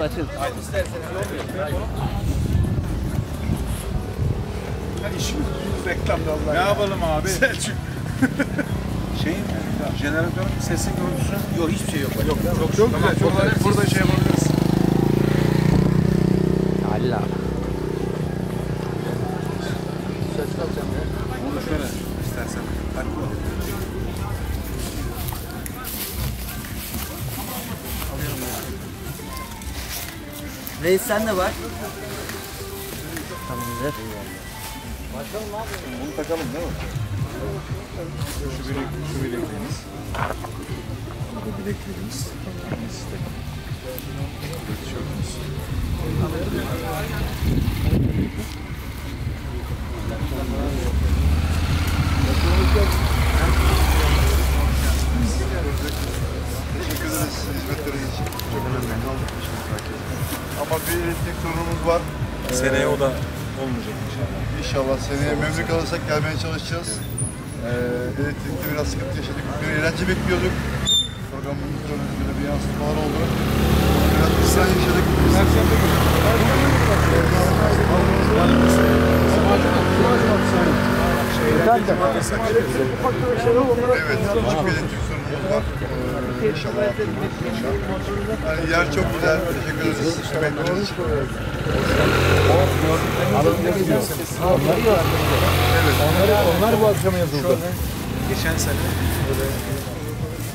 Açın. Hadi işimiz reklamda Allah. Ne yapalım abi? Selçuk. Şeyin, jeneratörün sesi görüntüsü Yok hiçbir şey yok. Yok. Çok, çok güzel. Çok burada, burada şey yapabiliriz. Allah. Reis sen de bak. Tamamdır. Bunu takalım değil mi? Şu bilek, şu bilekliğimiz. Bu da bilekliğimiz. Tişörtümüz. Bir elektrik sorunumuz var. Seneye o da olmayacak inşallah. İnşallah seneye memnun kalırsak gelmeye çalışacağız. Ee, elektrikte biraz sıkıntı yaşadık. Bir eğlence bekliyorduk. Programımızda öyle böyle bir yansıtmalar oldu. Biraz ısrar yaşadık. Perşembe Evet, küçük bir elektrik sorunumuz var. Ee, yer çok güzel. Teşekkür ederiz. Hizmetleriniz için. Onlar bu akşam yazıldı. Geçen sene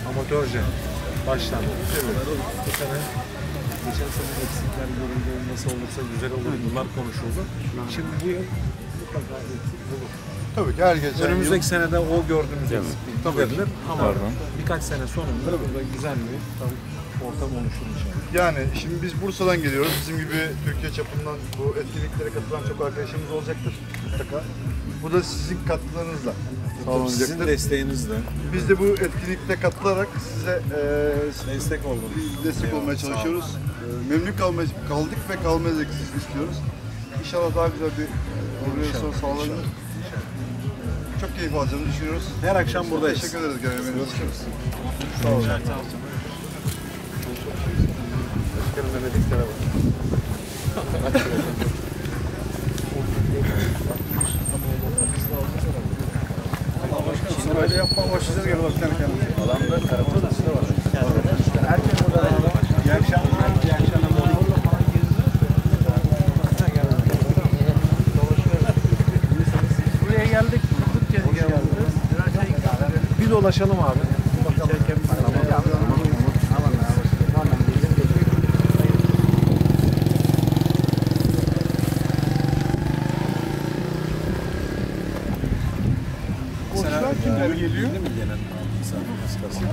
amatörce başlandı. Bu sene geçen sene eksikler görüldü, nasıl olursa güzel olur bunlar konuşuldu. Şimdi bu yıl mutlaka eksik olur. Tabii ki her geçen Önümüzdeki yıl senede o gördüğümüz eksiklik giderilir ama birkaç sene sonunda burada güzel bir ortam oluşur inşallah. Yani şimdi biz Bursa'dan geliyoruz. Bizim gibi Türkiye çapından bu etkinliklere katılan çok arkadaşımız olacaktır mutlaka. Bu da sizin katkılarınızla Sizin sağlanacaktır. desteğinizle Biz de bu etkinlikte katılarak size eee destek oldunuz. destek olmaya Eyvallah, olun. çalışıyoruz. Eee, Memnun kalmaya, kaldık ve kalmayı da istiyoruz. İnşallah daha güzel bir organizasyon sağlanır. Çok keyif alacağını düşünüyoruz. Her akşam buradayız. Teşekkür ederiz gelmeniz için. Sağ olun. Başkanım Mehmet bak. Şimdi böyle yapmaya başlayacağız gene bak kendi kendimize. Adamda karakol odası da var. Geldik, yere geldik. Bir dolaşalım abi. Mesela kimler geliyor? gelen misafir kıskası?